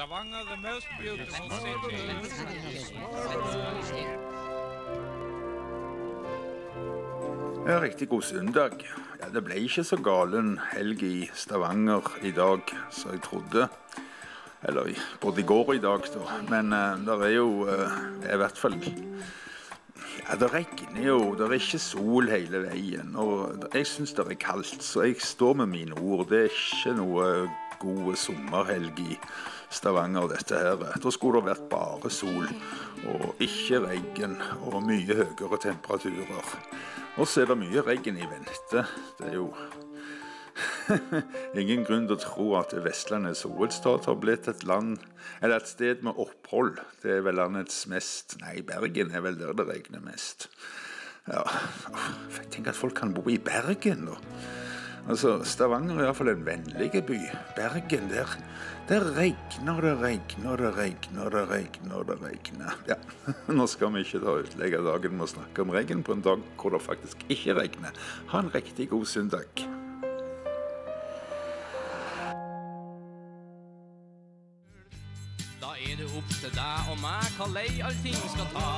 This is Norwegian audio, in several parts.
Stavanger, the most beautiful city. Ja, riktig god søndag. Ja, det ble ikke så galen helg i Stavanger i dag som jeg trodde. Eller både i går og i dag, da. Men uh, det er jo eh, i hvert fall Ja, det regner jo. Det er ikke sol hele veien. Og jeg syns det er kaldt, så jeg står med mine ord. Det er ikke noe god sommerhelg i Stavanger, dette her. Da skulle det vært bare sol og ikke regn og mye høyere temperaturer. Og så er det mye regn i vente. Det er jo ingen grunn til å tro at Vestlandets hovedstad har blitt et land eller et sted med opphold. Det er vel landets mest Nei, Bergen er vel der det regner mest. Ja, Tenk at folk kan bo i Bergen, da. Altså, Stavanger er iallfall en vennlig by. Bergen, der, der regner det, regner det, regner det, regner det, regner. Ja, Nå skal vi ikke ta utlegge dagen med å snakke om regn på en dag hvor det faktisk ikke regner. Ha en riktig god søndag. Da er det opp til deg og meg hva lei allting skal ta.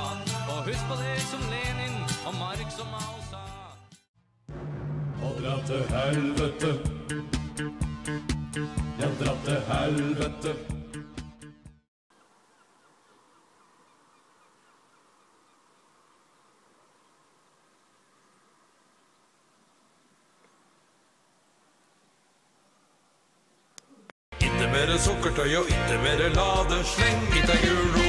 Og husk på det som Lenin og Marx og Mao sa. Dra til helvete. Ja, dra til helvete. Ikke mere sukkertøy og ikke mere ladesleng. Ikke gulrot